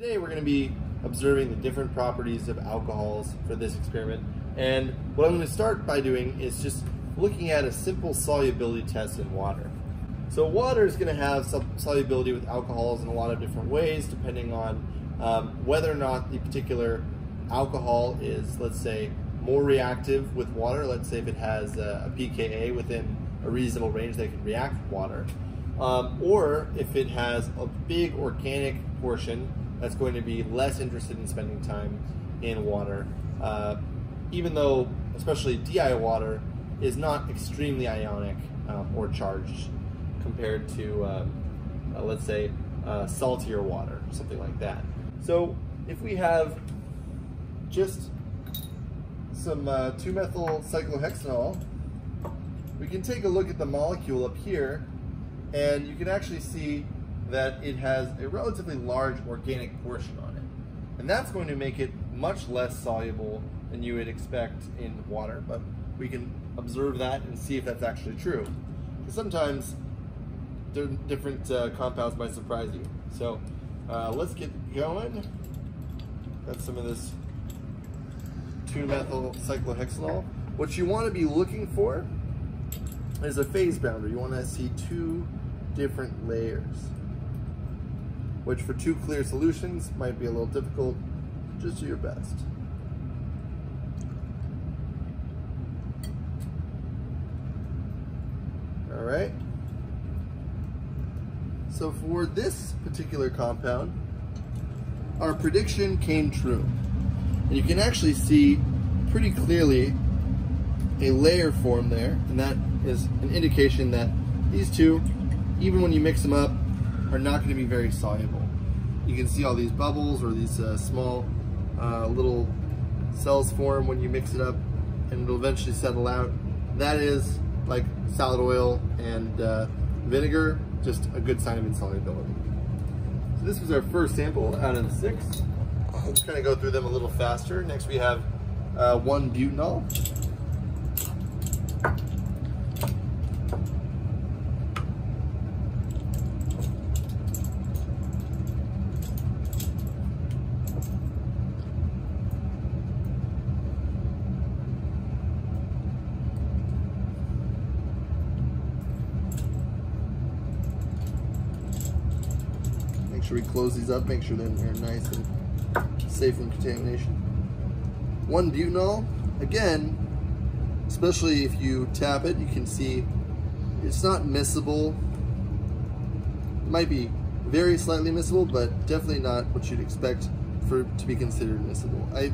Today we're going to be observing the different properties of alcohols for this experiment. And what I'm going to start by doing is just looking at a simple solubility test in water. So water is going to have solubility with alcohols in a lot of different ways depending on um, whether or not the particular alcohol is, let's say, more reactive with water. Let's say if it has a, a pKa within a reasonable range that can react with water. Um, or if it has a big organic portion that's going to be less interested in spending time in water, uh, even though, especially DI water, is not extremely ionic um, or charged compared to, um, uh, let's say, uh, saltier water, something like that. So if we have just some 2-methyl uh, cyclohexanol, we can take a look at the molecule up here and you can actually see that it has a relatively large organic portion on it. And that's going to make it much less soluble than you would expect in water, but we can observe that and see if that's actually true. Because sometimes different uh, compounds might surprise you. So uh, let's get going. Got some of this 2-methyl cyclohexanol. What you want to be looking for is a phase boundary. You want to see two different layers which for two clear solutions might be a little difficult. Just do your best. All right. So for this particular compound, our prediction came true. And you can actually see pretty clearly a layer form there, and that is an indication that these two, even when you mix them up, are not going to be very soluble. You can see all these bubbles or these uh, small uh, little cells form when you mix it up and it'll eventually settle out. That is like salad oil and uh, vinegar, just a good sign of insolubility. So this was our first sample out of the six. Let's kind of go through them a little faster. Next we have uh, one butanol. Close these up, make sure they're, nice and safe from contamination. One butanol, again, especially if you tap it, you can see it's not miscible. It might be very slightly miscible, but definitely not what you'd expect for to be considered miscible. I,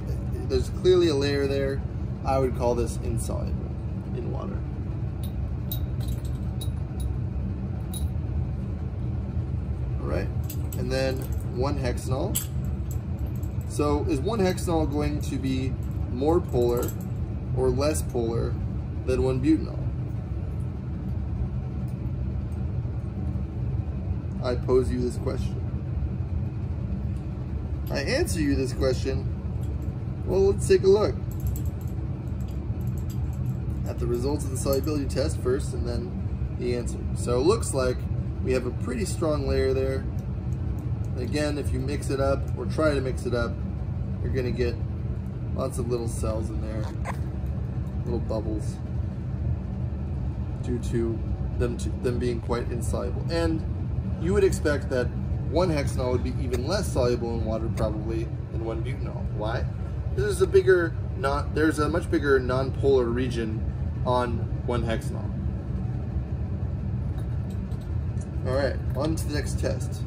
there's clearly a layer there. I would call this insoluble in water. All right and then one hexanol. So is one hexanol going to be more polar or less polar than one butanol? I pose you this question. I answer you this question. Well, let's take a look at the results of the solubility test first and then the answer. So it looks like we have a pretty strong layer there Again, if you mix it up or try to mix it up, you're gonna get lots of little cells in there, little bubbles, due to them, to them being quite insoluble. And you would expect that one hexanol would be even less soluble in water probably than one butanol. Why? There's a bigger, not there's a much bigger non-polar region on one hexanol. All right, on to the next test.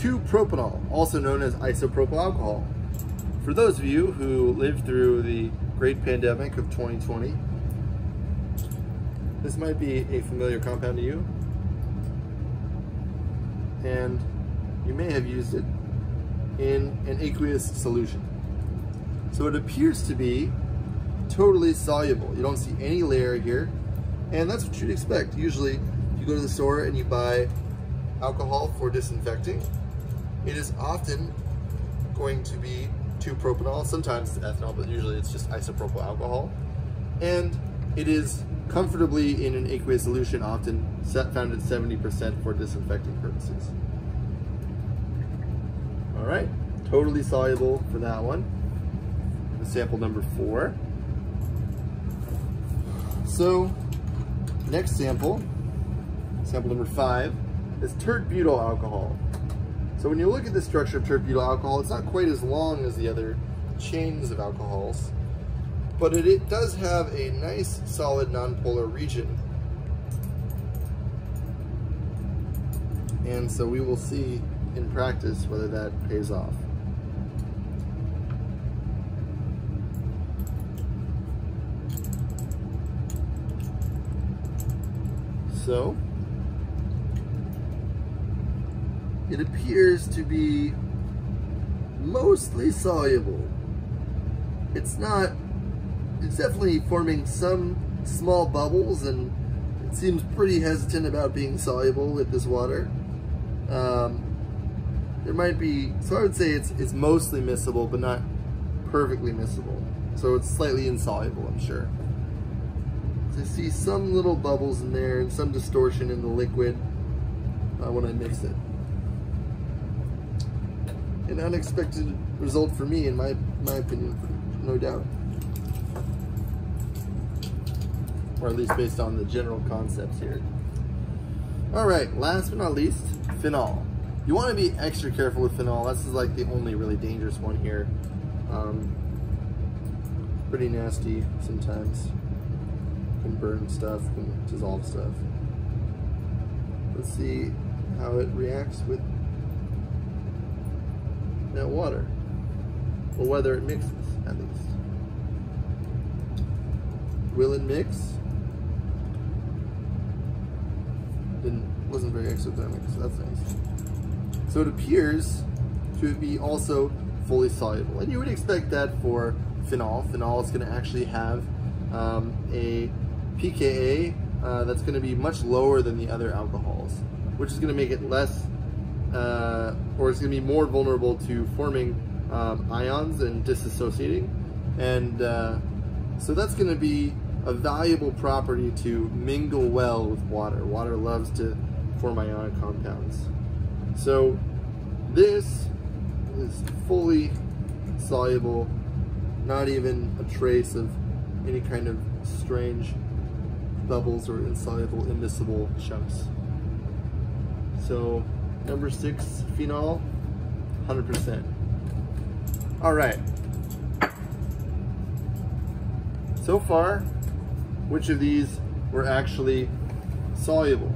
2-propanol, also known as isopropyl alcohol. For those of you who lived through the great pandemic of 2020, this might be a familiar compound to you, and you may have used it in an aqueous solution. So it appears to be totally soluble. You don't see any layer here, and that's what you'd expect. Usually, if you go to the store and you buy alcohol for disinfecting, it is often going to be 2-propanol, sometimes ethanol, but usually it's just isopropyl alcohol. And it is comfortably in an aqueous solution, often found at 70% for disinfecting purposes. All right, totally soluble for that one. Sample number four. So, next sample, sample number five, is tert-butyl alcohol. So when you look at the structure of tert-butyl alcohol, it's not quite as long as the other chains of alcohols, but it, it does have a nice solid nonpolar region. And so we will see in practice whether that pays off. So, it appears to be mostly soluble. It's not, it's definitely forming some small bubbles and it seems pretty hesitant about being soluble with this water. Um, there might be, so I would say it's, it's mostly miscible, but not perfectly miscible. So it's slightly insoluble, I'm sure. So I see some little bubbles in there and some distortion in the liquid uh, when I mix it. An unexpected result for me, in my, my opinion, no doubt. Or at least based on the general concepts here. All right, last but not least, phenol. You want to be extra careful with phenol. This is like the only really dangerous one here. Um, pretty nasty sometimes. Can burn stuff, can dissolve stuff. Let's see how it reacts with that water. Or whether it mixes, at least. Will it mix? Didn't, wasn't very exothermic, so that's nice. So it appears to be also fully soluble. And you would expect that for phenol. Phenol is going to actually have um, a pKa uh, that's going to be much lower than the other alcohols, which is going to make it less, uh, or it's going to be more vulnerable to forming um, ions and disassociating. And uh, so that's going to be a valuable property to mingle well with water. Water loves to form ionic compounds. So this is fully soluble, not even a trace of any kind of strange bubbles or insoluble, immiscible chunks. So number six, phenol, 100%. All right. So far, which of these were actually soluble?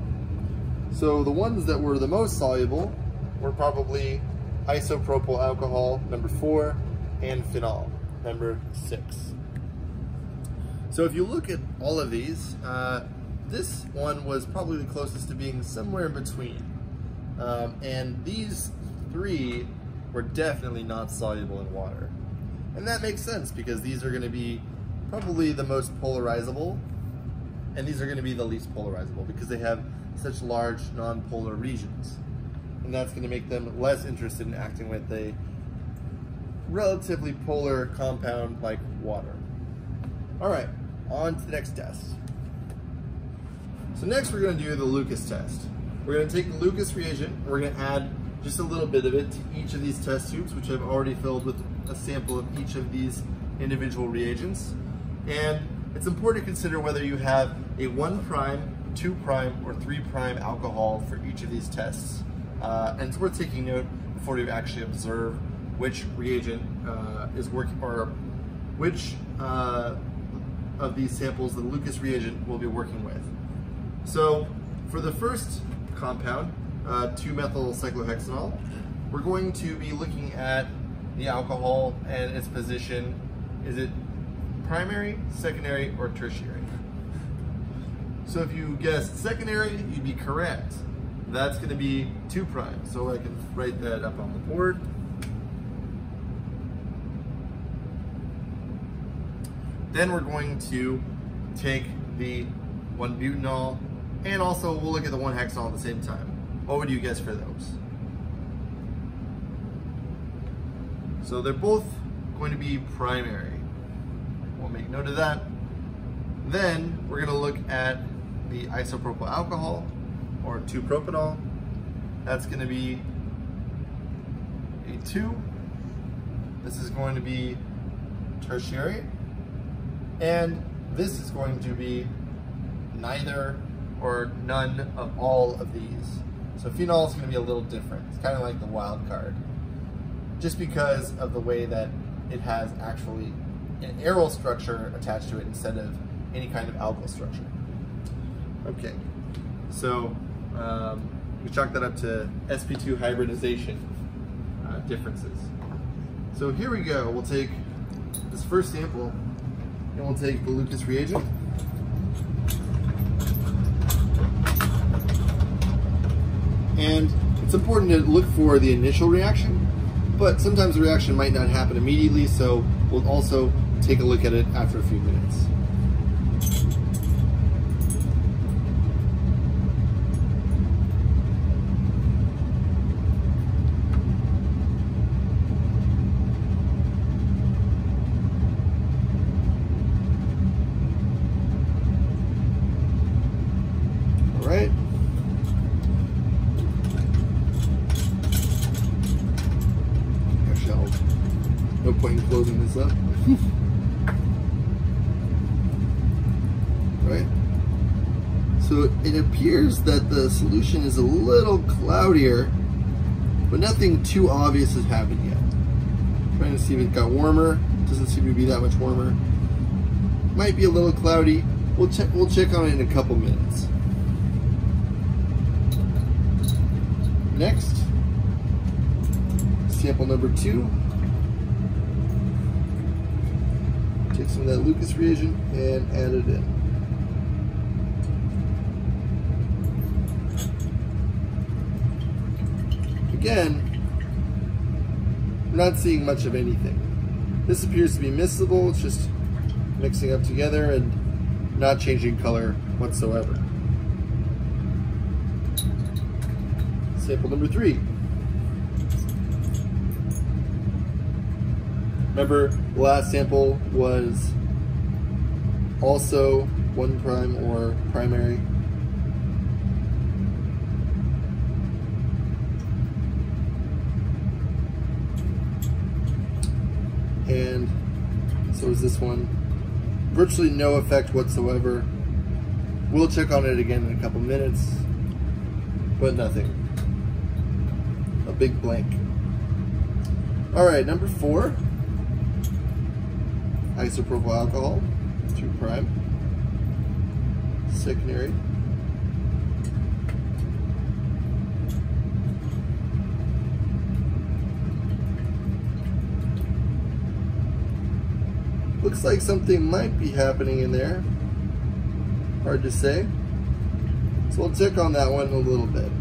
So the ones that were the most soluble were probably isopropyl alcohol, number four, and phenol, number six. So if you look at all of these, uh, this one was probably the closest to being somewhere in between. Um, and these three were definitely not soluble in water. And that makes sense because these are gonna be probably the most polarizable and these are gonna be the least polarizable because they have such large non-polar regions. And that's gonna make them less interested in acting with a relatively polar compound like water. All right, on to the next test. So next we're gonna do the Lucas test. We're gonna take the Lucas reagent, and we're gonna add just a little bit of it to each of these test tubes, which I've already filled with a sample of each of these individual reagents. And it's important to consider whether you have a one prime, two prime, or three prime alcohol for each of these tests. Uh, and it's worth taking note before you actually observe which reagent uh, is working, or which uh, of these samples the Lucas reagent will be working with. So for the first compound, uh, 2-methyl cyclohexanol, we're going to be looking at the alcohol and its position. Is it primary, secondary, or tertiary? So if you guessed secondary, you'd be correct. That's gonna be two prime. So I can write that up on the board. Then we're going to take the one butanol and also we'll look at the one hexanol at the same time. What would you guess for those? So they're both going to be primary. We'll make note of that. Then we're gonna look at the isopropyl alcohol or 2-propanol. That's gonna be a 2. this is going to be tertiary, and this is going to be neither or none of all of these. So phenol is going to be a little different. It's kind of like the wild card, just because of the way that it has actually an aryl structure attached to it instead of any kind of alkyl structure. Okay, so um, we chalk that up to sp2 hybridization uh, differences. So here we go. We'll take this first sample and we'll take the Lucas reagent. And it's important to look for the initial reaction, but sometimes the reaction might not happen immediately, so we'll also take a look at it after a few minutes. No point in closing this up. right? So it appears that the solution is a little cloudier, but nothing too obvious has happened yet. I'm Trying to see if it got warmer. Doesn't seem to be that much warmer. Might be a little cloudy. We'll check we'll check on it in a couple minutes. Next, sample number two. Take some of that Lucas reagent and add it in. Again, not seeing much of anything. This appears to be miscible, it's just mixing up together and not changing color whatsoever. Sample number three. Remember, the last sample was also one prime or primary. And so is this one. Virtually no effect whatsoever. We'll check on it again in a couple minutes, but nothing. A big blank. All right, number four isopropyl alcohol, 2 prime, secondary. Looks like something might be happening in there. Hard to say. So we'll check on that one a little bit.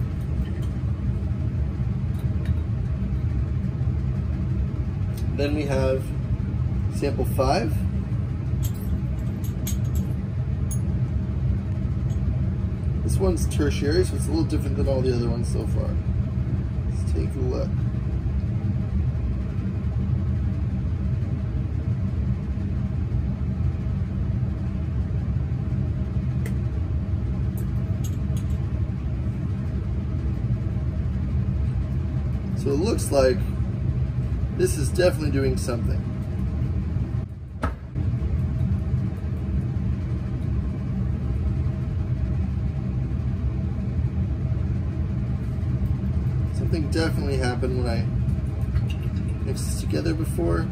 Then we have Sample five. This one's tertiary, so it's a little different than all the other ones so far. Let's take a look. So it looks like this is definitely doing something. something definitely happened when I mixed this together before.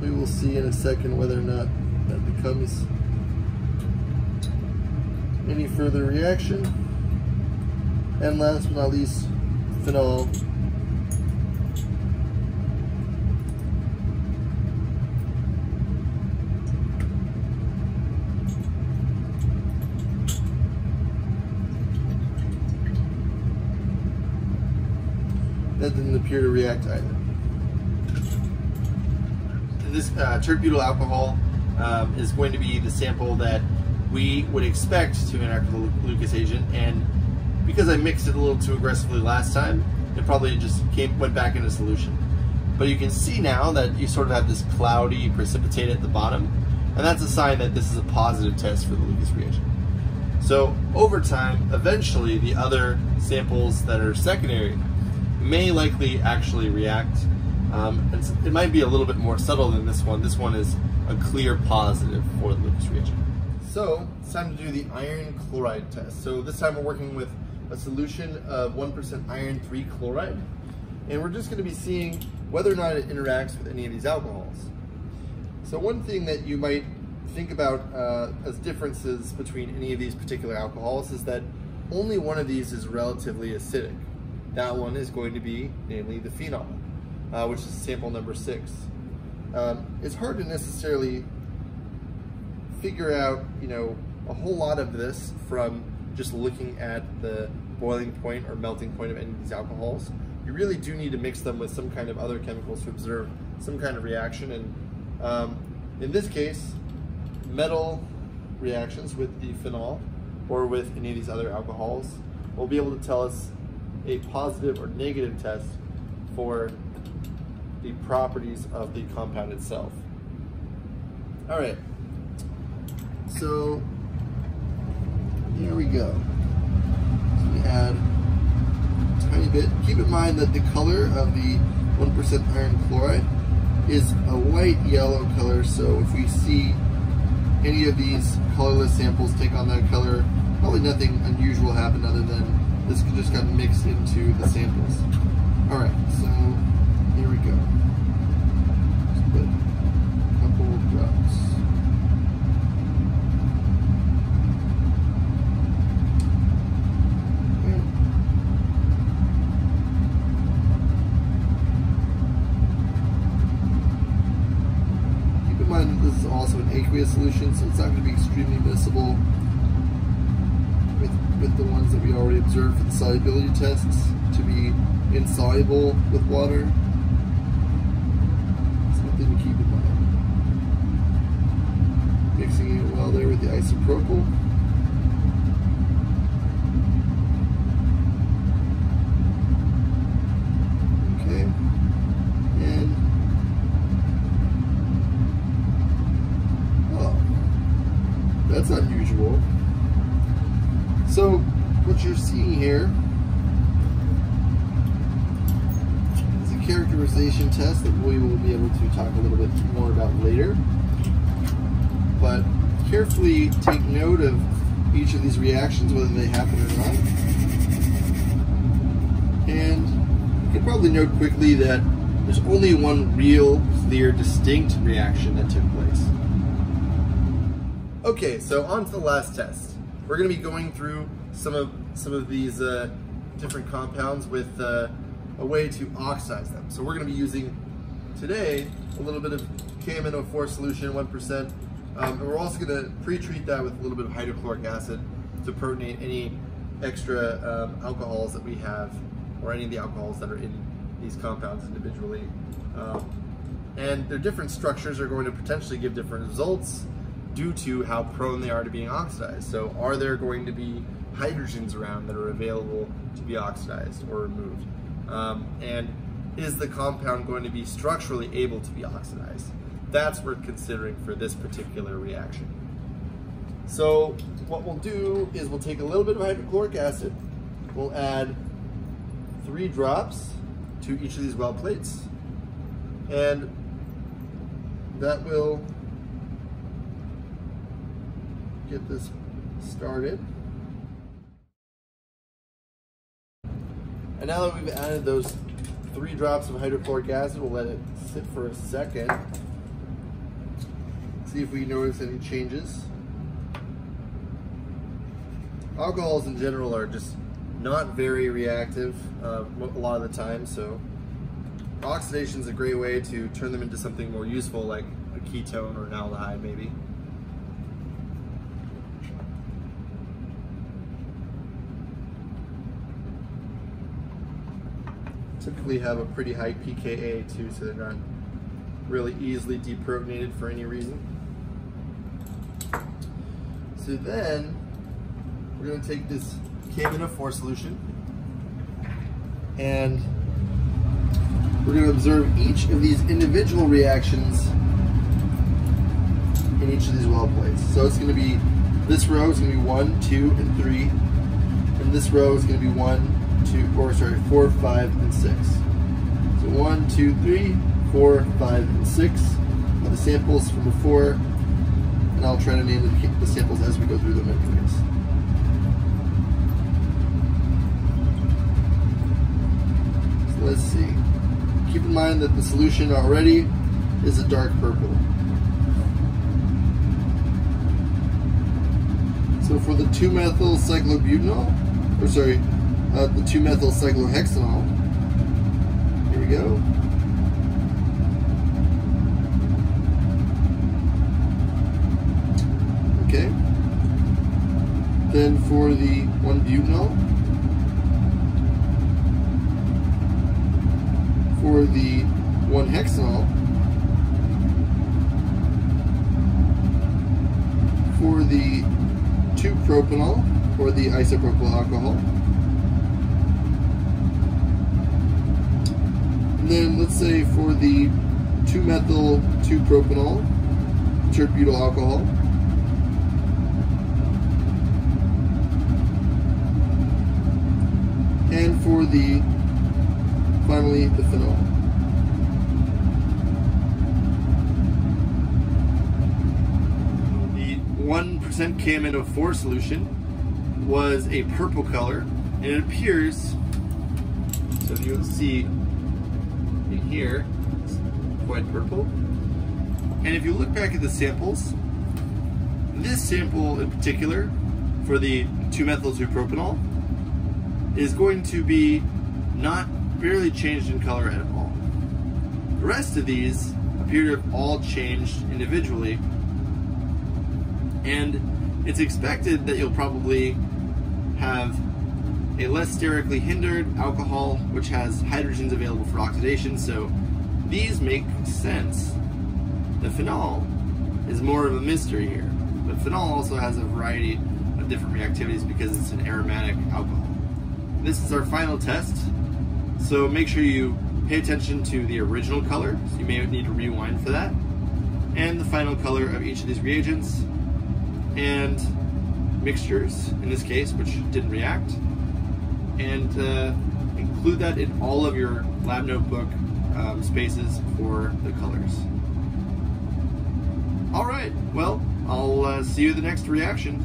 We will see in a second whether or not that becomes any further reaction. And last but not least, that didn't appear to react either. This uh, tert-butyl alcohol um, is going to be the sample that we would expect to interact with the Lucas agent, and because I mixed it a little too aggressively last time, it probably just came went back into solution. But you can see now that you sort of have this cloudy precipitate at the bottom, and that's a sign that this is a positive test for the Lucas reagent. So over time, eventually the other samples that are secondary may likely actually react Um, it might be a little bit more subtle than this one. This one is a clear positive for the Lucas reagent. So it's time to do the iron chloride test. So this time we're working with a solution of 1% iron 3 chloride. And we're just going to be seeing whether or not it interacts with any of these alcohols. So one thing that you might think about uh, as differences between any of these particular alcohols is that only one of these is relatively acidic. That one is going to be, namely, the phenol, uh, which is sample number six. Um, it's hard to necessarily figure out, you know, a whole lot of this from just looking at the boiling point or melting point of any of these alcohols. You really do need to mix them with some kind of other chemicals to observe some kind of reaction. And um, in this case, metal reactions with the phenol or with any of these other alcohols will be able to tell us a positive or negative test for the properties of the compound itself. All right, so here we go. So we add a tiny bit. Keep in mind that the color of the 1% iron chloride is a white yellow color, so if we see any of these colorless samples take on that color, probably nothing unusual happened other than this just got mixed into the samples. All right, so here we go. Just put a couple drops. Keep in mind that this is also an aqueous solution, so it's not going to be extremely miscible with the ones that we already observed for the solubility tests to be insoluble with water. Something to keep in mind. Mixing it well there with the isopropyl. Okay. And oh, that's unusual. So what you're seeing here is a characterization test that we will be able to talk a little bit more about later. But carefully take note of each of these reactions, whether they happen or not. And you can probably note quickly that there's only one real, clear, distinct reaction that took place. Okay, so on to the last test. We're going to be going through some of some of these uh, different compounds with uh, a way to oxidize them. So we're going to be using today a little bit of KMNO4 solution, 1%, um, and we're also going to pre-treat that with a little bit of hydrochloric acid to protonate any extra um, alcohols that we have or any of the alcohols that are in these compounds individually. Um, and their different structures are going to potentially give different results due to how prone they are to being oxidized. So are there going to be hydrogens around that are available to be oxidized or removed? Um, and is the compound going to be structurally able to be oxidized? That's worth considering for this particular reaction. So what we'll do is we'll take a little bit of hydrochloric acid, we'll add three drops to each of these well plates, and that will get this started. And now that we've added those three drops of hydrochloric acid, we'll let it sit for a second. See if we notice any changes. Alcohols in general are just not very reactive uh, a lot of the time, so oxidation is a great way to turn them into something more useful like a ketone or an aldehyde maybe. typically have a pretty high pKa too, so they're not really easily deprotonated for any reason. So then, we're going to take this KMNO4 solution and we're going to observe each of these individual reactions in each of these well plates. So it's going to be, this row is going to be one, two, and three, and this row is going to be one, two, or sorry, four, five, and six. So one, two, three, four, five, and six are the samples from before, and I'll try to name the, the samples as we go through them anyways. So let's see. Keep in mind that the solution already is a dark purple. So for the 2-methyl cyclobutanol, or sorry, uh, the 2-methyl cyclohexanol, here we go. Okay. Then for the 1-butanol, for the 1-hexanol, for the 2-propanol, or the isopropyl alcohol. And then let's say for the 2-methyl 2-propanol, tert-butyl alcohol. And for the, finally, the phenol. The 1% KMNO4 solution was a purple color, and it appears, so if you'll see in here, it's quite purple. And if you look back at the samples, this sample in particular, for the 2-methyl-2-propanol, is going to be not barely changed in color at all. The rest of these appear to have all changed individually, and it's expected that you'll probably have a less sterically hindered alcohol which has hydrogens available for oxidation, so these make sense. The phenol is more of a mystery here, but phenol also has a variety of different reactivities because it's an aromatic alcohol. This is our final test, so make sure you pay attention to the original color, so you may need to rewind for that, and the final color of each of these reagents, and mixtures, in this case, which didn't react, and uh, include that in all of your lab notebook um, spaces for the colors. All right, well, I'll uh, see you the next reaction.